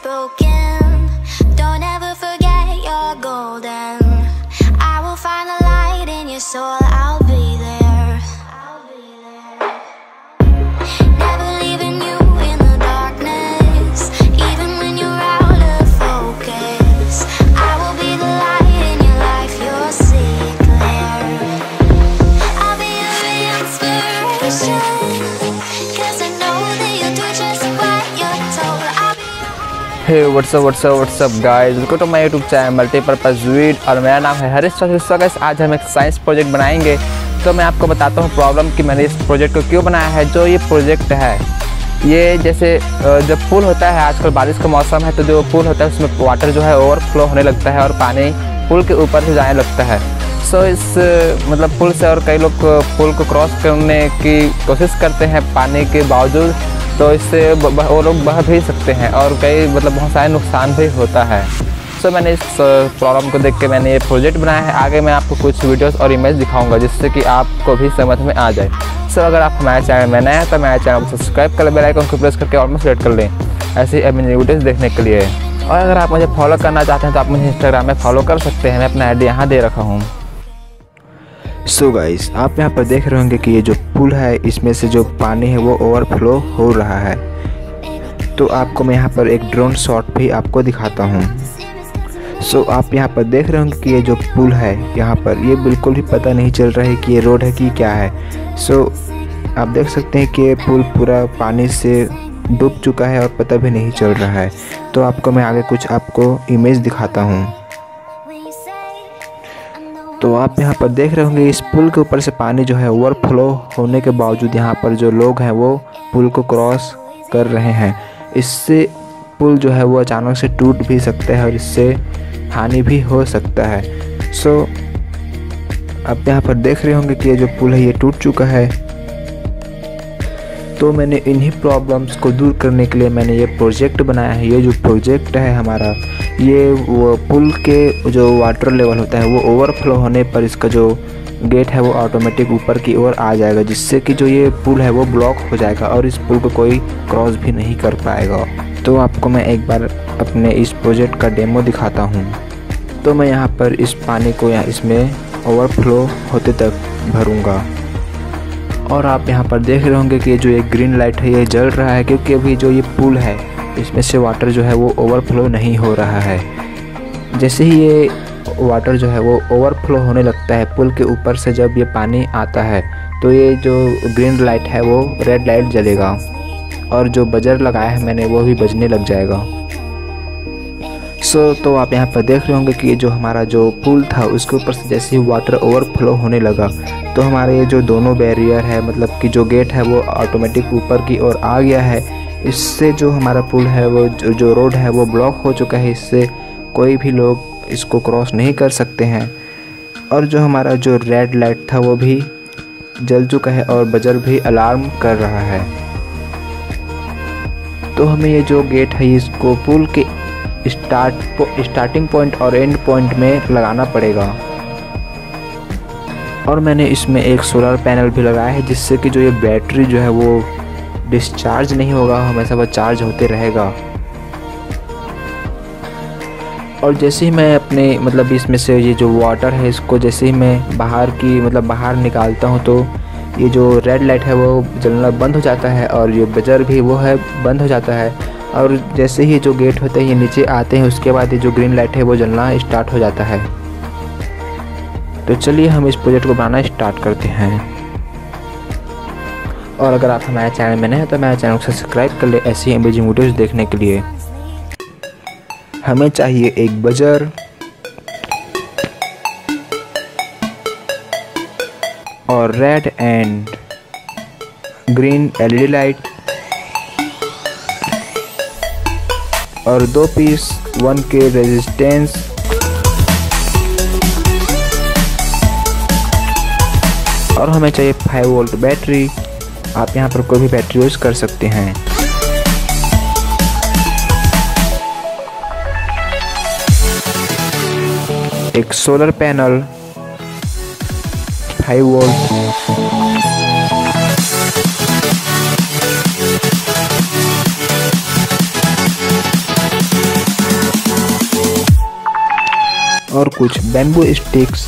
spoken. What's up what's up what's up guys welcome to my YouTube channel multipurpose weed और मेरा नाम है हरीश चौधरी आज हम एक साइंस प्रोजेक्ट बनाएँगे। तो मैं आपको बताता हूँ प्रॉब्लम कि मैंने इस प्रोजेक्ट को क्यों बनाया है जो ये प्रोजेक्ट है। ये जैसे जब पुल होता है आजकल बारिश का मौसम है तो जो पुल होता है उसमें वाटर जो है ओवरफ्लो होने लगता है और पानी पुल के ऊपर से जाने लगता है। सो so, इस मतलब पुल से और कई लोग पुल को क्रॉस करने की कोशिश करते हैं पानी के बावजूद। तो इससे वो लोग बह भी सकते हैं और कई मतलब बहुत सारे नुकसान भी होता है। सो मैंने इस प्रॉब्लम को देख के मैंने ये प्रोजेक्ट बनाया है। आगे मैं आपको कुछ वीडियोस और इमेज दिखाऊँगा जिससे कि आपको भी समझ में आ जाए। सो अगर आप हमारे चैनल में नए हैं तो हमारे चैनल को सब्सक्राइब कर बेल आइकन को प्रेस करके ऑलमोस्ट सेलेक्ट कर लें। ऐसे ही अपनी वीडियोस देखने के लिए। और अगर आप मुझे फॉलो करना चाहते हैं तो आप मुझे इंस्टाग्राम में फॉलो कर सकते हैं। मैं अपना आई यहाँ दे रखा हूँ। सो so गाइस आप यहाँ पर देख रहे होंगे कि ये जो पुल है इसमें से जो पानी है वो ओवरफ्लो हो रहा है। तो आपको मैं यहाँ पर एक ड्रोन शॉट भी आपको दिखाता हूँ। सो so, आप यहाँ पर देख रहे होंगे कि ये जो पुल है यहाँ पर ये बिल्कुल भी पता नहीं चल रहा है कि ये रोड है कि क्या है। सो so, आप देख सकते हैं कि ये पुल पूरा पानी से डूब चुका है और पता भी नहीं चल रहा है। तो आपको मैं आगे कुछ आपको इमेज दिखाता हूँ। तो आप यहाँ पर देख रहे होंगे, इस पुल के ऊपर से पानी जो है ओवरफ्लो होने के बावजूद यहाँ पर जो लोग हैं वो पुल को क्रॉस कर रहे हैं। इससे पुल जो है वो अचानक से टूट भी सकता है और इससे हानि भी हो सकता है। सो आप यहाँ पर देख रहे होंगे कि ये जो पुल है, ये टूट चुका है। तो मैंने इन्हीं प्रॉब्लम्स को दूर करने के लिए मैंने ये प्रोजेक्ट बनाया है। ये जो प्रोजेक्ट है हमारा ये वो पुल के जो वाटर लेवल होता है, वो ओवरफ्लो होने पर इसका जो गेट है, वो ऑटोमेटिक ऊपर की ओर आ जाएगा, जिससे कि जो ये पुल है, वो ब्लॉक हो जाएगा और इस पुल को कोई क्रॉस भी नहीं कर पाएगा। तो आपको मैं एक बार अपने इस प्रोजेक्ट का डेमो दिखाता हूँ। तो मैं यहाँ पर इस पानी को यहाँ इसमें ओवरफ्लो होते तक भरूँगा। और आप यहाँ पर देख रहे होंगे कि जो एक ग्रीन लाइट है, ये जल रहा है, क्योंकि अभी जो ये पुल है इसमें से वाटर जो है वो ओवरफ्लो नहीं हो रहा है। जैसे ही ये वाटर जो है वो ओवरफ्लो होने लगता है पुल के ऊपर से जब ये पानी आता है तो ये जो ग्रीन लाइट है वो रेड लाइट जलेगा और जो बजर लगाया है मैंने वो भी बजने लग जाएगा। सो so, तो आप यहाँ पर देख रहे होंगे कि जो हमारा जो पुल था उसके ऊपर से जैसे ही वाटर ओवरफ्लो होने लगा तो हमारे ये जो दोनों बैरियर है मतलब कि जो गेट है वो ऑटोमेटिक ऊपर की ओर आ गया है। इससे जो हमारा पुल है वो जो, रोड है वो ब्लॉक हो चुका है। इससे कोई भी लोग इसको क्रॉस नहीं कर सकते हैं। और जो हमारा जो रेड लाइट था वो भी जल चुका है और बजर भी अलार्म कर रहा है। तो हमें ये जो गेट है इसको पुल के स्टार्ट स्टार्टिंग पॉइंट और एंड पॉइंट में लगाना पड़ेगा। और मैंने इसमें एक सोलर पैनल भी लगाया है जिससे कि जो ये बैटरी जो है वो डिस्चार्ज नहीं होगा, हमेशा वह चार्ज होते रहेगा। और जैसे ही मैं अपने मतलब इसमें से ये जो वाटर है, इसको जैसे ही मैं बाहर की मतलब बाहर निकालता हूँ तो ये जो रेड लाइट है, वो जलना बंद हो जाता है और ये बजर भी, वो है, बंद हो जाता है। और जैसे ही जो गेट होते हैं, ये नीचे आते हैं, उसके बाद ये जो ग्रीन लाइट है, वो जलना स्टार्ट हो जाता है। तो चलिए हम इस प्रोजेक्ट को बनाना स्टार्ट करते हैं। और अगर आप हमारे चैनल में नए हैं तो हमारे चैनल को सब्सक्राइब कर ले ऐसी अमेजिंग वीडियोज़ देखने के लिए। हमें चाहिए एक बजर। और red and green LED light और दो पीस वन के रेजिस्टेंस और हमें चाहिए 5 वोल्ट बैटरी आप यहाँ पर कोई भी बैटरी यूज़ कर सकते हैं। एक सोलर पैनल फाइव वोल्ट और कुछ बैम्बू स्टिक्स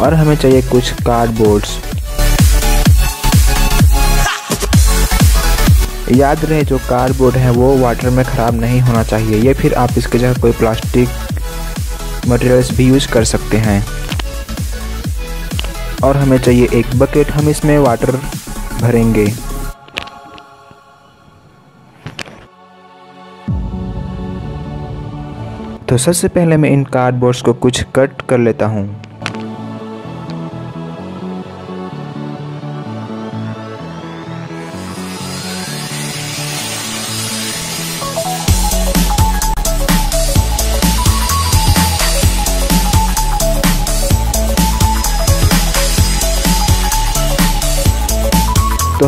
और हमें चाहिए कुछ कार्डबोर्ड्स याद रहे, जो कार्डबोर्ड है, वो वाटर में ख़राब नहीं होना चाहिए। या फिर आप इसके जगह कोई प्लास्टिक मटेरियल्स भी यूज़ कर सकते हैं। और हमें चाहिए एक बकेट हम इसमें वाटर भरेंगे। तो सबसे पहले मैं इन कार्डबोर्ड्स को कुछ कट कर लेता हूँ।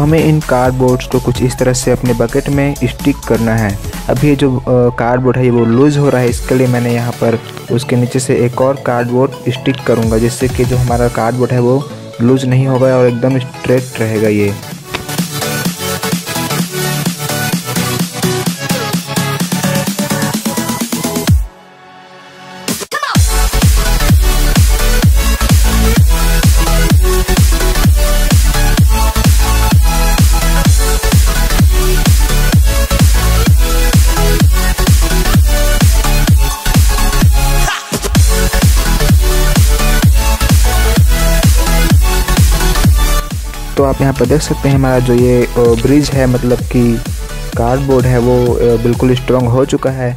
हमें इन कार्डबोर्ड्स को कुछ इस तरह से अपने बकेट में स्टिक करना है। अभी ये जो कार्डबोर्ड है वो लूज़ हो रहा है, इसके लिए मैंने यहाँ पर उसके नीचे से एक और कार्डबोर्ड स्टिक करूँगा, जिससे कि जो हमारा कार्डबोर्ड है वो लूज़ नहीं होगा और एकदम स्ट्रेट रहेगा ये। यहाँ पर देख सकते हैं हमारा जो ये ब्रिज है मतलब कि कार्डबोर्ड है, वो बिल्कुल स्ट्रॉन्ग हो चुका है।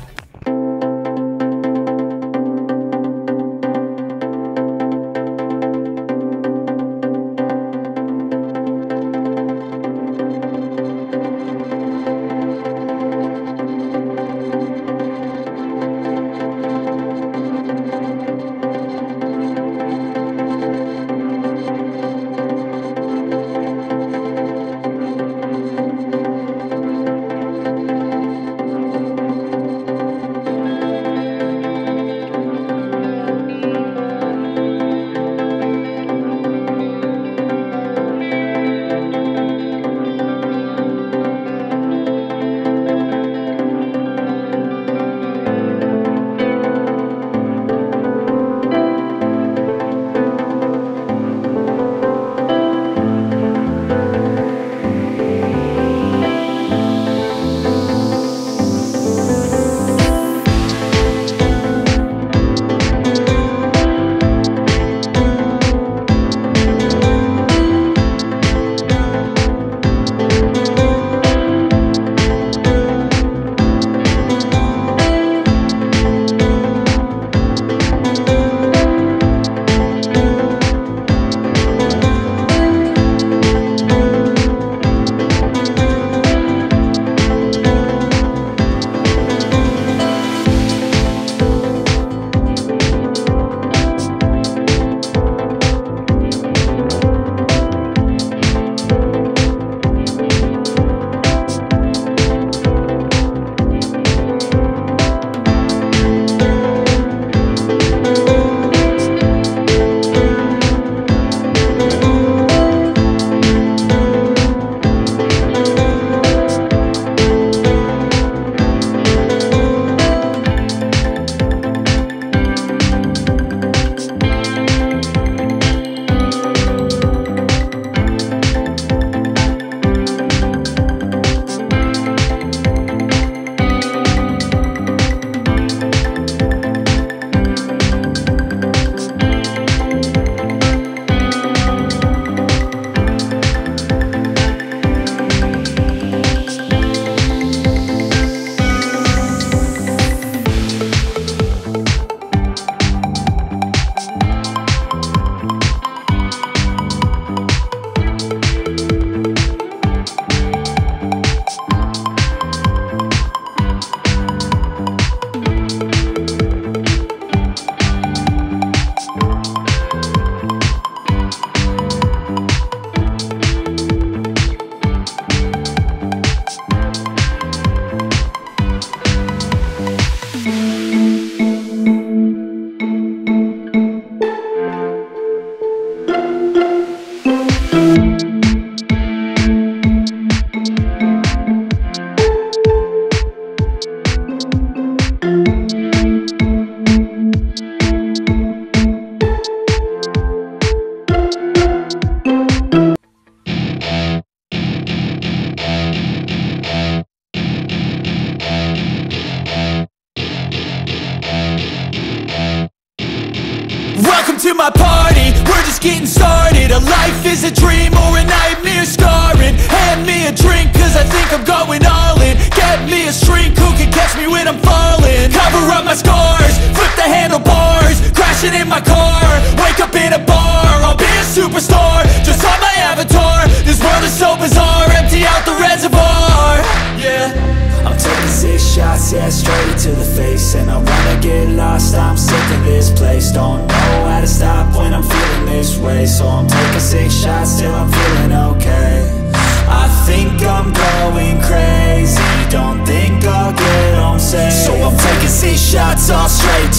Let's go!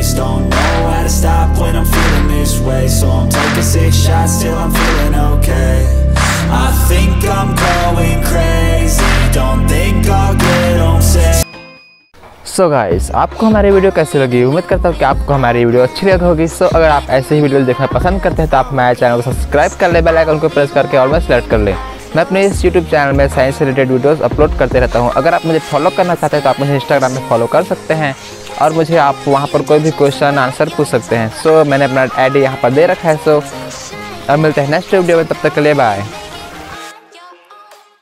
place Don't know how to stop when I'm feeling this way. So I'm taking six shots till I'm feeling okay. I think I'm going crazy. Don't think I'll get home safe. So so guys आपको हमारी video कैसी लगी? उम्मीद करता हूँ कि आपको हमारी वीडियो अच्छी लगी होगी। सो so, अगर आप ऐसे ही वीडियो देखना पसंद करते हैं तो आप हमारे चैनल को सब्सक्राइब कर ले बेल आइकन को प्रेस करके और में सेलेक्ट कर लें। मैं अपने इस यूट्यूब चैनल में साइंस रिलेटेड वीडियोस अपलोड करते रहता हूँ। अगर आप मुझे फॉलो करना चाहते हैं तो आप मुझे इंस्टाग्राम में फॉलो कर सकते हैं। और मुझे आप वहाँ पर कोई भी क्वेश्चन आंसर पूछ सकते हैं। सो मैंने अपना आई डी यहाँ पर दे रखा है। सो अब मिलते हैं नेक्स्ट वीडियो में। तब तक के लिए बाय